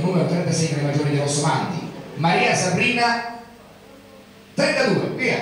numero 36 per i maggiori dei Rossomanti Maria Sabrina 32 via.